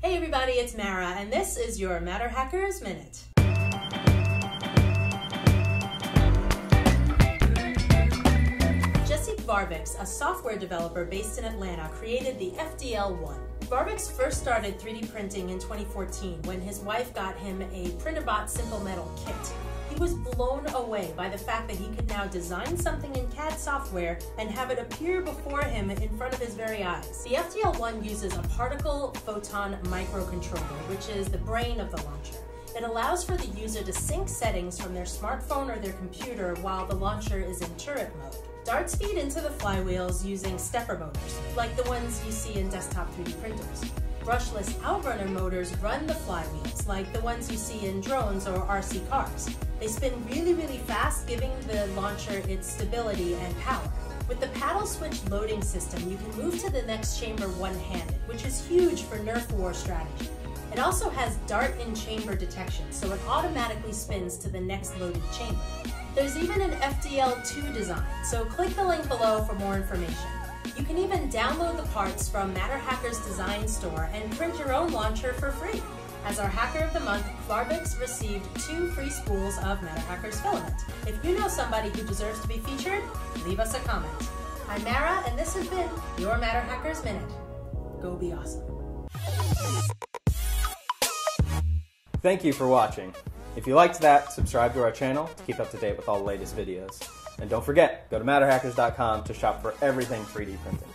Hey everybody, it's Mara, and this is your MatterHackers Minute. Jesse Kovarovics, a software developer based in Atlanta, created the FDL-1. Kovarovics first started 3D printing in 2014 when his wife got him a Printrbot Simple Metal kit. He was blown away by the fact that he could now design something in CAD software and have it appear before him in front of his very eyes. The FDL-1 uses a particle photon microcontroller, which is the brain of the launcher. It allows for the user to sync settings from their smartphone or their computer while the launcher is in turret mode. Darts feed into the flywheels using stepper motors, like the ones you see in desktop 3D printers brushless outrunner motors run the flywheels, like the ones you see in drones or RC cars. They spin really, really fast, giving the launcher its stability and power. With the paddle switch loading system, you can move to the next chamber one-handed, which is huge for Nerf war strategy. It also has dart in chamber detection, so it automatically spins to the next loaded chamber. There's even an FDL2 design, so click the link below for more information. You can even download the parts from MatterHackers Design Store and print your own launcher for free. As our Hacker of the Month, Kovarovics received two free spools of MatterHackers filament. If you know somebody who deserves to be featured, leave us a comment. I'm Mara, and this has been your MatterHackers Minute. Go be awesome. Thank you for watching. If you liked that, subscribe to our channel to keep up to date with all the latest videos. And don't forget, go to matterhackers.com to shop for everything 3D printing.